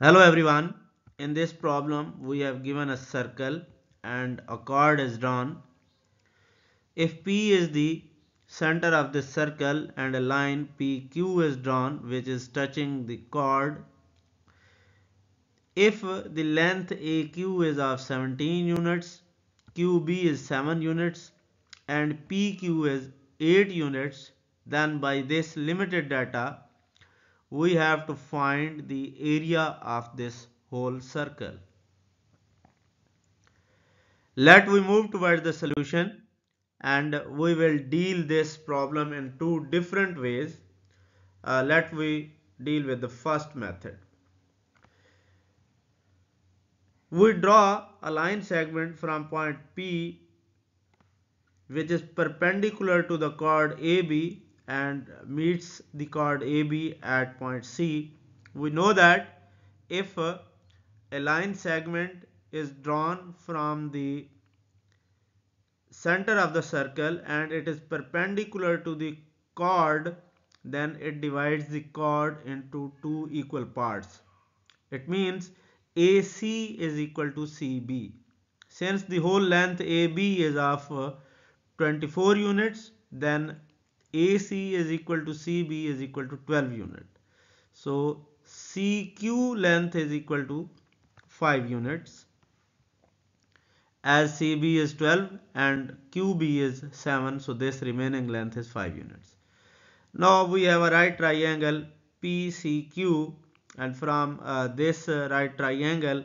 Hello everyone. In this problem we have given a circle and a chord is drawn. If P is the center of this circle and a line PQ is drawn which is touching the chord. If the length AQ is of 17 units, QB is 7 units and PQ is 8 units then by this limited data we have to find the area of this whole circle. Let we move towards the solution and we will deal this problem in two different ways. Uh, let we deal with the first method. We draw a line segment from point P which is perpendicular to the chord AB and meets the chord AB at point C, we know that if a line segment is drawn from the center of the circle and it is perpendicular to the chord then it divides the chord into two equal parts. It means AC is equal to CB. Since the whole length AB is of uh, 24 units then AC is equal to CB is equal to 12 unit. So CQ length is equal to 5 units as CB is 12 and QB is 7 so this remaining length is 5 units. Now we have a right triangle PCQ and from uh, this uh, right triangle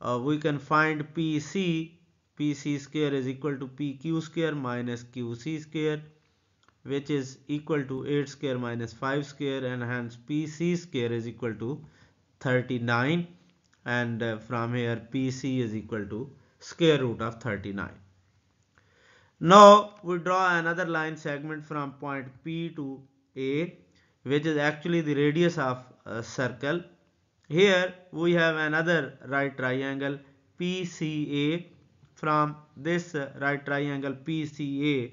uh, we can find PC PC square is equal to PQ square minus QC square which is equal to 8 square minus 5 square and hence PC square is equal to 39 and uh, from here PC is equal to square root of 39. Now we draw another line segment from point P to A which is actually the radius of a circle. Here we have another right triangle PCA from this right triangle PCA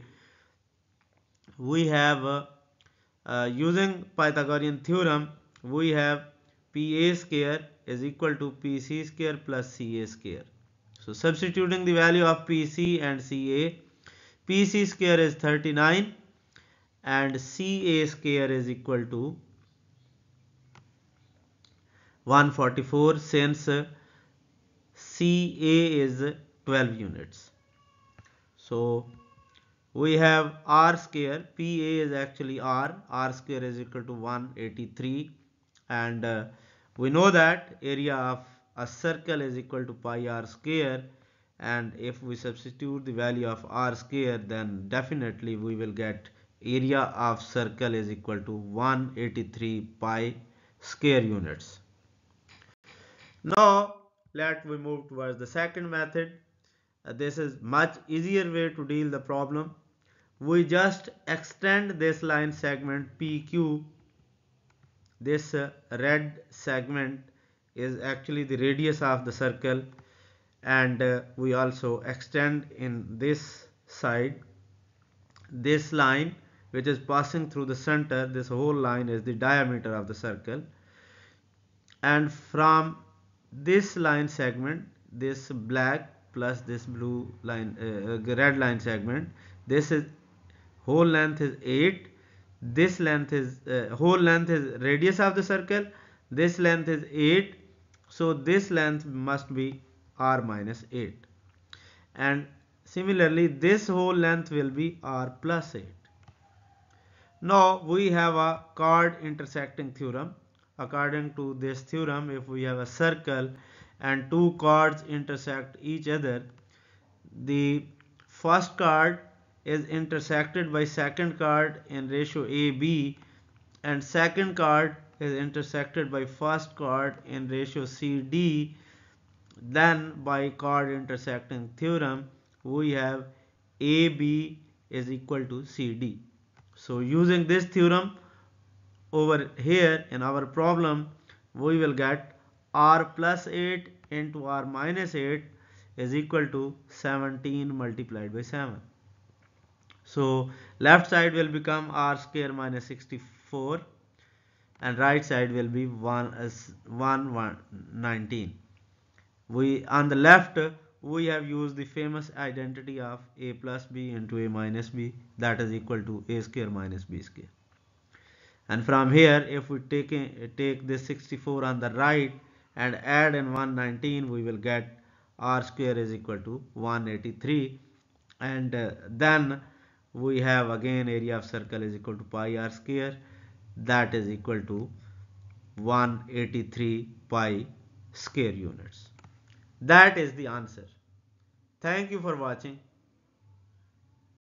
we have uh, uh, using Pythagorean theorem we have PA square is equal to PC square plus CA square. So substituting the value of PC and CA PC square is 39 and CA square is equal to 144 since CA is 12 units. So we have r square. Pa is actually r. R square is equal to 183 and uh, we know that area of a circle is equal to pi r square. And if we substitute the value of r square then definitely we will get area of circle is equal to 183 pi square units. Now let we move towards the second method. Uh, this is much easier way to deal the problem we just extend this line segment PQ this uh, red segment is actually the radius of the circle and uh, we also extend in this side. This line which is passing through the center this whole line is the diameter of the circle. And from this line segment this black plus this blue line uh, red line segment this is whole length is 8 this length is uh, whole length is radius of the circle this length is 8 so this length must be r minus 8 and similarly this whole length will be r plus 8 now we have a chord intersecting theorem. According to this theorem if we have a circle and two chords intersect each other the first chord is intersected by second chord in ratio AB and second chord is intersected by first chord in ratio CD then by chord intersecting theorem we have AB is equal to CD. So using this theorem over here in our problem we will get R plus 8 into R minus 8 is equal to 17 multiplied by 7. So left side will become r square minus 64 and right side will be 1 as 1, 119 we on the left we have used the famous identity of a plus b into a minus b that is equal to a square minus b square. And from here if we take take this 64 on the right and add in 119 we will get r square is equal to 183 and uh, then we have again area of circle is equal to pi r square. That is equal to 183 pi square units. That is the answer. Thank you for watching